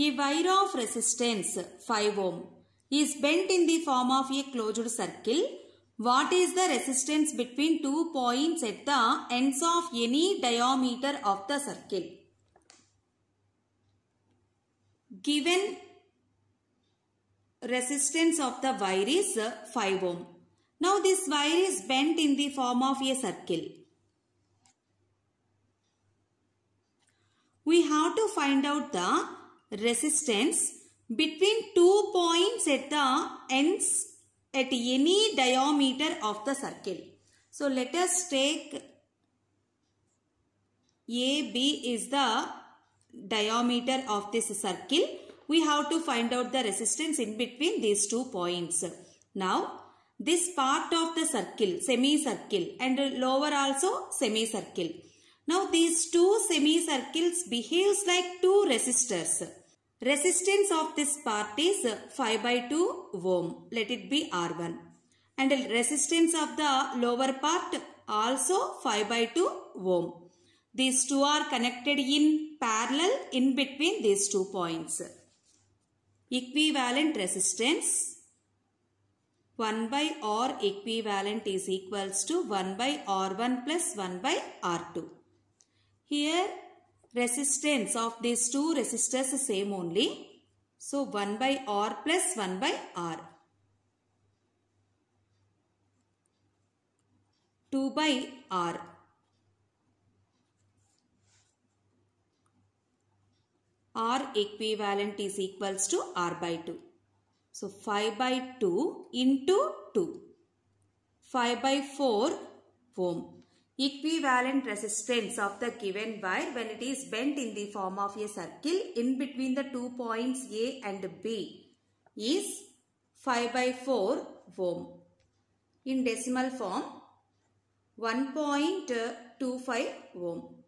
A wire of resistance 5 ohm is bent in the form of a closed circle. What is the resistance between two points at the ends of any diameter of the circle? Given resistance of the wire is 5 ohm. Now this wire is bent in the form of a circle. We have to find out the resistance between two points at the ends at any diameter of the circle. So let us take AB is the diameter of this circle. We have to find out the resistance in between these two points. Now this part of the circle, semicircle and lower also semicircle. Now these two semicircles behaves like two resistors. Resistance of this part is 5 by 2 ohm. Let it be R1. And resistance of the lower part also 5 by 2 ohm. These two are connected in parallel in between these two points. Equivalent resistance 1 by R equivalent is equals to 1 by R1 plus 1 by R2. Here resistance of these two resistors is same only. So 1 by R plus 1 by R. 2 by R. R equivalent is equals to R by 2. So 5 by 2 into 2. 5 by 4 ohm. Equivalent resistance of the given wire when it is bent in the form of a circle in between the two points A and B is 5 by 4 ohm. In decimal form 1.25 ohm.